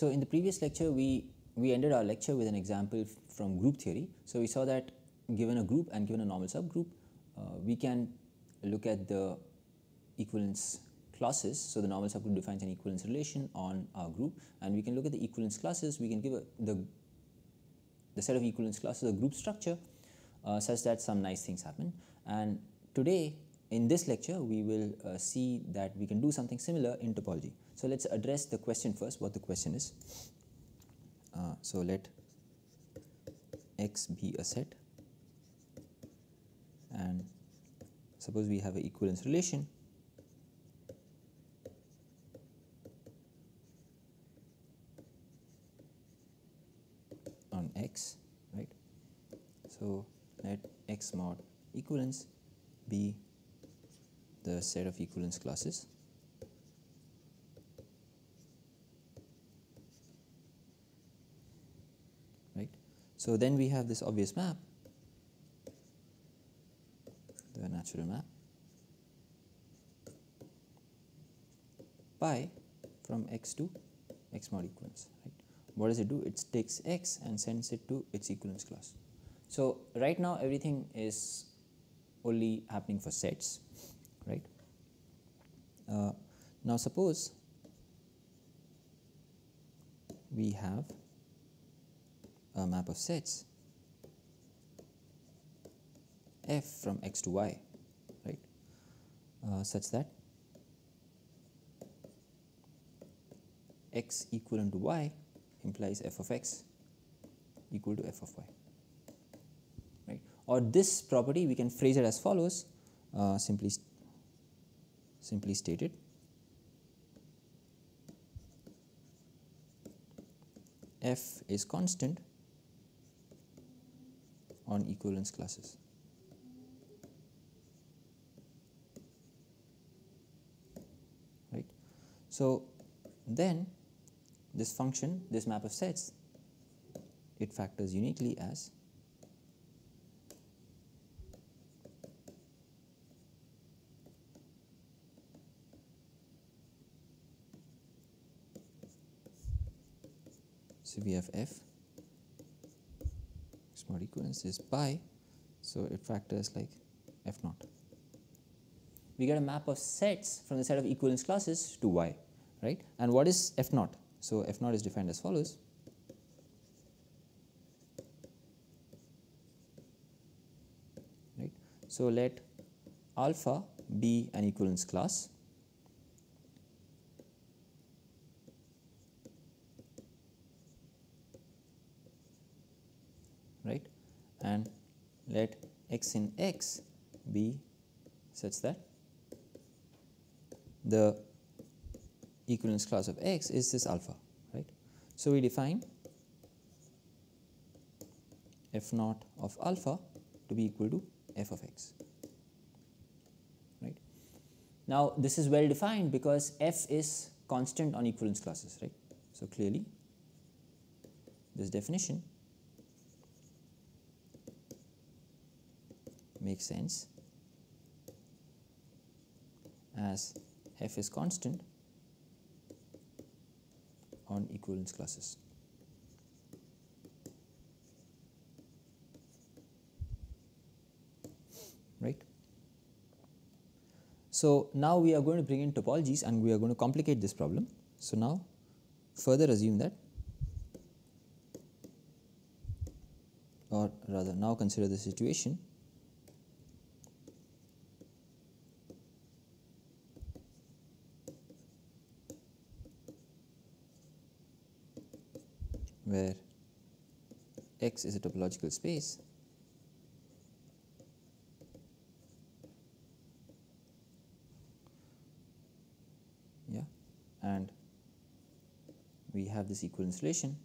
So, in the previous lecture we, we ended our lecture with an example from group theory. So, we saw that given a group and given a normal subgroup, uh, we can look at the equivalence classes. So, the normal subgroup defines an equivalence relation on our group and we can look at the equivalence classes, we can give a, the, the set of equivalence classes a group structure uh, such that some nice things happen. And today in this lecture we will uh, see that we can do something similar in topology. So, let us address the question first what the question is. Uh, so, let X be a set and suppose we have an equivalence relation on X right. So, let X mod equivalence be the set of equivalence classes right. So, then we have this obvious map the natural map pi from x to x mod equivalence right. What does it do? It takes x and sends it to its equivalence class. So, right now everything is only happening for sets right. Uh, now, suppose we have a map of sets. F from x to y right? Uh, such that x equivalent to y implies f of x equal to f of y right? Or this property we can phrase it as follows uh, simply simply stated. F is constant equivalence classes. Right. So, then this function, this map of sets, it factors uniquely as So, we have f mod equivalence is pi. So, it factors like f naught. We get a map of sets from the set of equivalence classes to y, right? And what is f naught? So, f naught is defined as follows. Right. So, let alpha be an equivalence class right and let x in x be such that the equivalence class of x is this alpha right. So, we define f naught of alpha to be equal to f of x right. Now, this is well defined because f is constant on equivalence classes right. So, clearly this definition makes sense as f is constant on equivalence classes. Right. So, now we are going to bring in topologies and we are going to complicate this problem. So, now further assume that or rather now consider the situation where X is a topological space yeah and we have this equivalence relation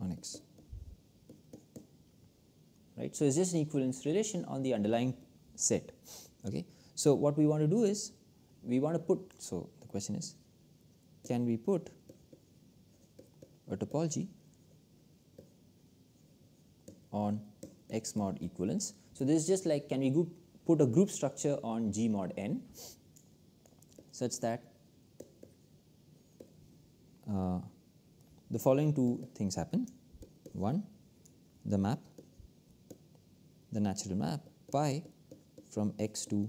on X right. So, it is just an equivalence relation on the underlying set okay. So, what we want to do is we want to put, so the question is can we put a topology on x mod equivalence. So, this is just like can we group put a group structure on G mod n such that uh, the following two things happen. One, the map, the natural map phi from x to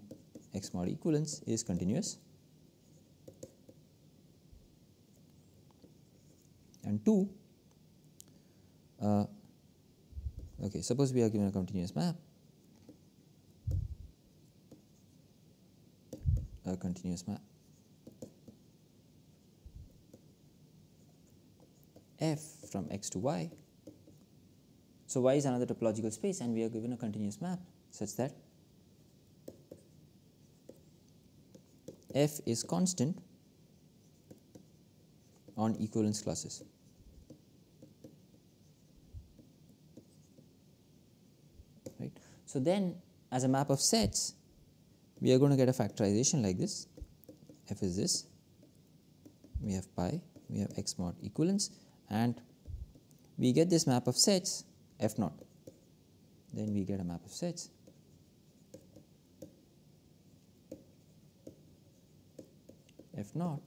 x mod equivalence is continuous. And two, uh, okay, suppose we are given a continuous map, a continuous map f from x to y. So, y is another topological space and we are given a continuous map such that f is constant on equivalence classes. Right. So, then as a map of sets we are going to get a factorization like this. F is this. We have pi. We have x mod equivalence. And we get this map of sets f naught. Then we get a map of sets naught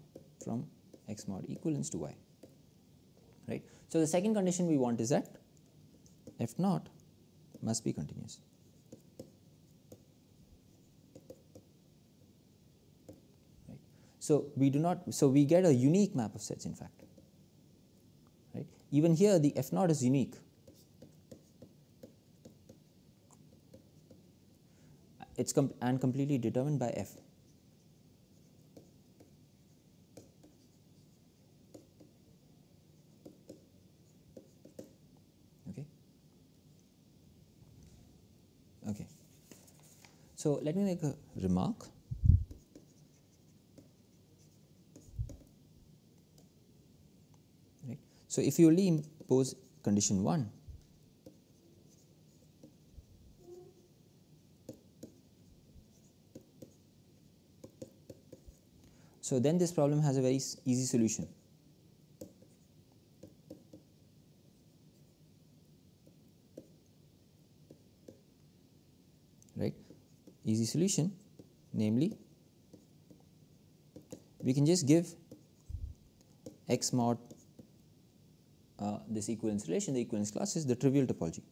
from x mod equivalence to y right. So, the second condition we want is that f naught must be continuous. Right. So, we do not so we get a unique map of sets in fact right. Even here the f naught is unique it's com and completely determined by f Okay. So, let me make a remark. Right. So, if you only impose condition 1, so then this problem has a very easy solution. right easy solution namely we can just give x mod uh, this equivalence relation the equivalence class is the trivial topology.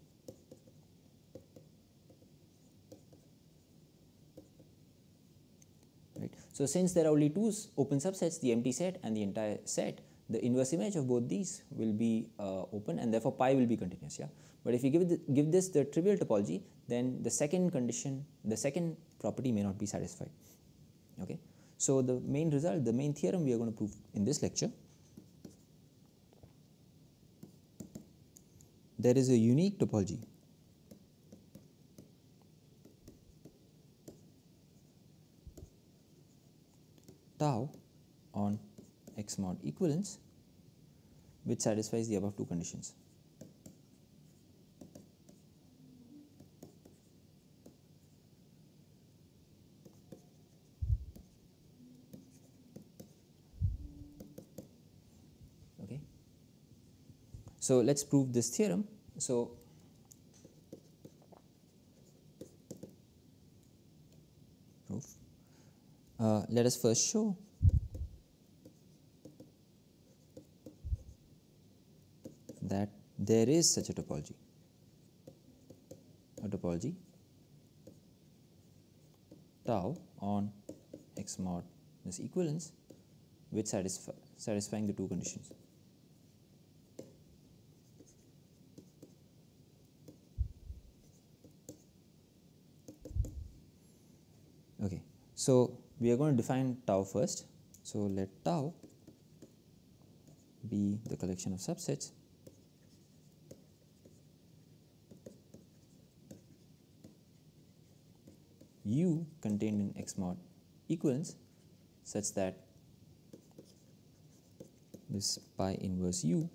Right. So since there are only two open subsets the empty set and the entire set the inverse image of both these will be uh, open and therefore pi will be continuous yeah. But if you give the, give this the trivial topology then the second condition the second property may not be satisfied. Okay? So the main result the main theorem we are going to prove in this lecture there is a unique topology. Tau on x mod equivalence which satisfies the above two conditions. Okay. So, let us prove this theorem. So, proof. Uh, let us first show that there is such a topology, a topology tau on x mod this equivalence which satisfy, satisfying the two conditions. Okay. So, we are going to define tau first. So, let tau be the collection of subsets u contained in x mod equivalence such that this pi inverse u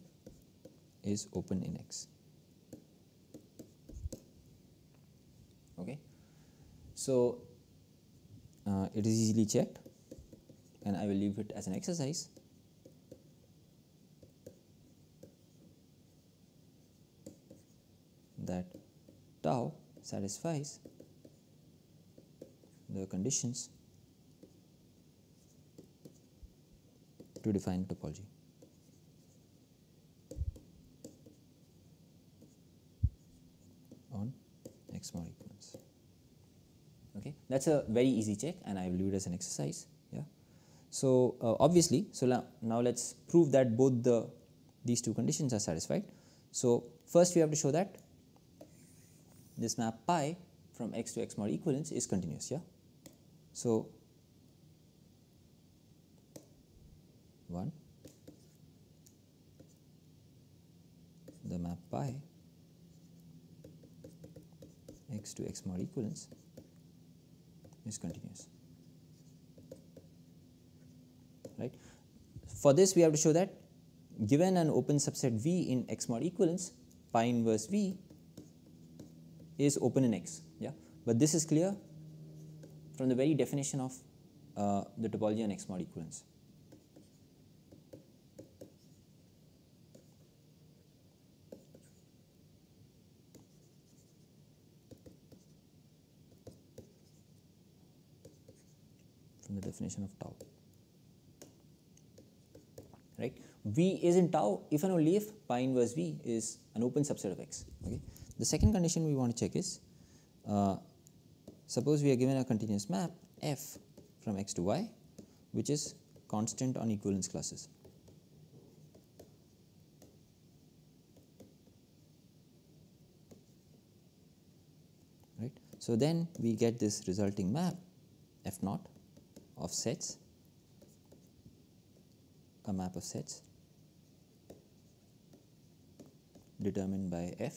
is open in x. Okay. So, uh, it is easily checked and I will leave it as an exercise. that tau satisfies the conditions to define topology. on x equivalence. That's a very easy check, and I will do it as an exercise. Yeah. So uh, obviously, so now, let's prove that both the these two conditions are satisfied. So first we have to show that this map pi from x to x mod equivalence is continuous. Yeah. So 1 the map pi x to x mod equivalence is continuous. Right? For this we have to show that given an open subset v in x mod equivalence pi inverse v is open in x yeah? But this is clear from the very definition of uh, the topology on x mod equivalence from the definition of tau. Right? V is in tau if and only if pi inverse V is an open subset of X. Okay? The second condition we want to check is uh, suppose we are given a continuous map f from x to y which is constant on equivalence classes. Right? So then we get this resulting map f naught of sets, a map of sets determined by f.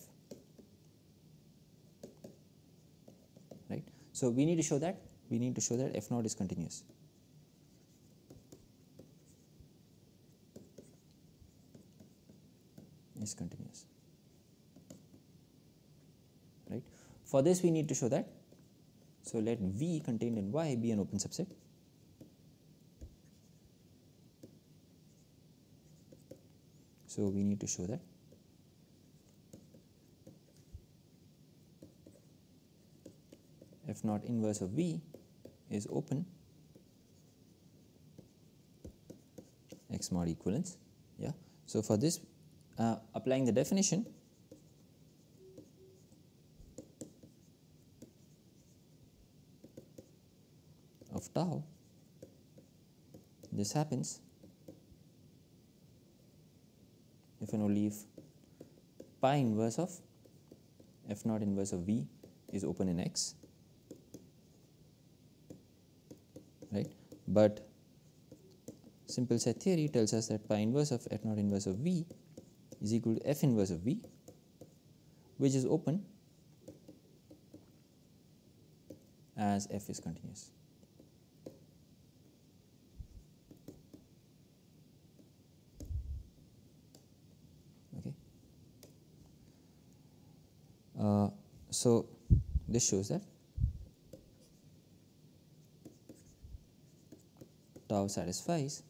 Right. So we need to show that we need to show that f naught is continuous. Is continuous. Right. For this we need to show that. So let V contained in Y be an open subset. So we need to show that. F naught inverse of V is open x mod equivalence. Yeah. So for this, uh, applying the definition, of tau, this happens and only if pi inverse of f naught inverse of v is open in x right? But simple set theory tells us that pi inverse of f naught inverse of v is equal to f inverse of v which is open as f is continuous Uh, so this shows that tau satisfies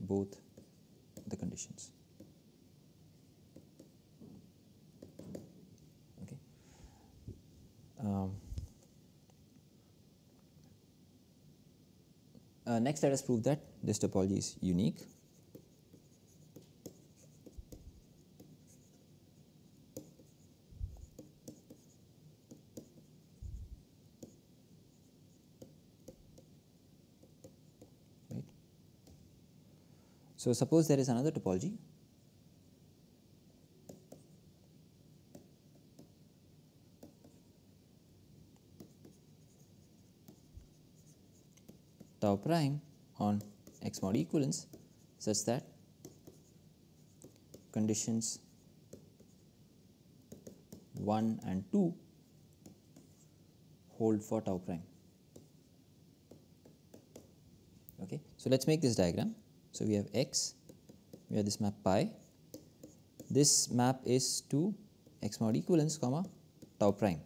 both the conditions. Okay. Um, uh, next, let us prove that this topology is unique. So, suppose there is another topology tau prime on x mod equivalence such that conditions 1 and 2 hold for tau prime. Okay. So, let us make this diagram. So, we have x, we have this map pi, this map is to x mod equivalence comma tau prime.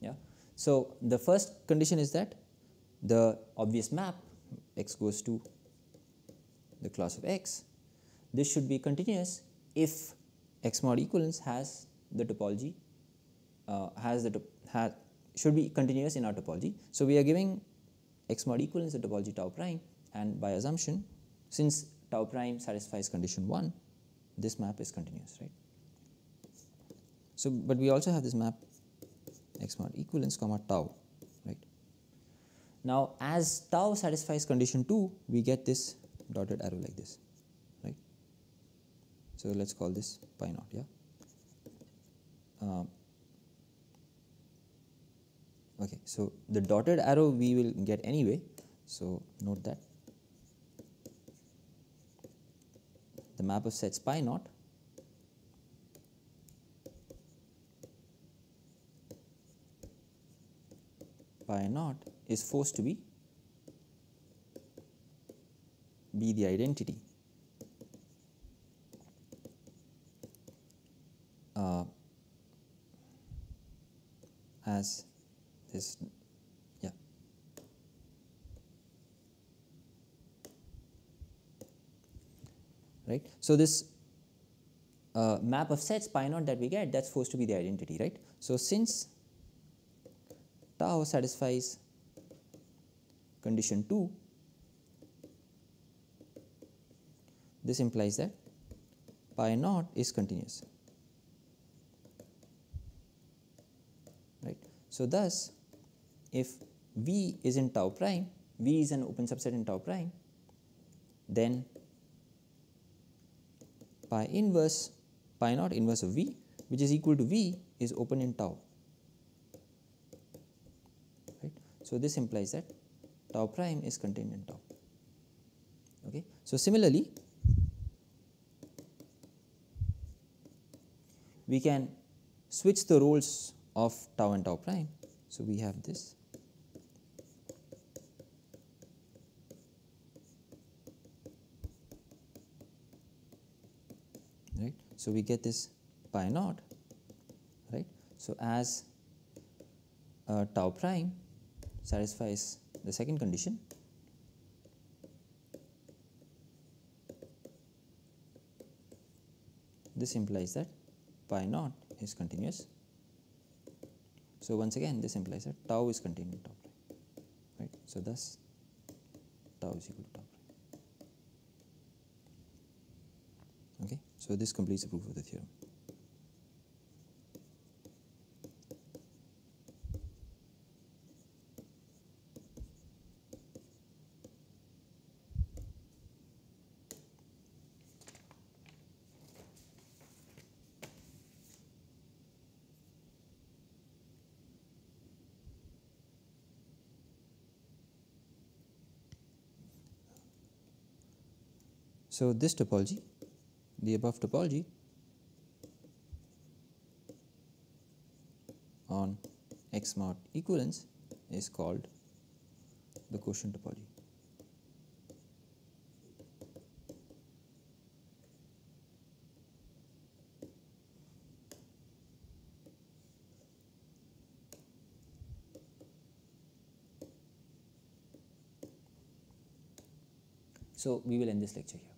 Yeah. So, the first condition is that the obvious map x goes to the class of x, this should be continuous if x mod equivalence has the topology uh, has the has should be continuous in our topology. So, we are giving x mod equivalence the topology tau prime and by assumption since tau prime satisfies condition 1 this map is continuous right. So, but we also have this map x mod equivalence comma tau right. Now, as tau satisfies condition 2 we get this dotted arrow like this right. So, let us call this pi naught yeah. Uh, okay, so the dotted arrow we will get anyway. So, note that map of sets pi naught. Pi naught is forced to be be the identity. Uh, as this yeah right? So this uh, map of sets pi naught that we get that's supposed to be the identity right? So since tau satisfies condition 2 this implies that pi naught is continuous right? So thus if v is in tau prime v is an open subset in tau prime then pi inverse pi naught inverse of v which is equal to v is open in tau Right? So, this implies that tau prime is contained in tau. Okay. So, similarly, we can switch the roles of tau and tau prime. So, we have this right. So, we get this pi naught right. So, as uh, tau prime satisfies the second condition. This implies that pi naught is continuous. So, once again this implies that tau is contained in tau prime, right. So, thus tau is equal to tau prime. Okay. So, this completes the proof of the theorem. So, this topology, the above topology on X mod equivalence is called the quotient topology. So, we will end this lecture here.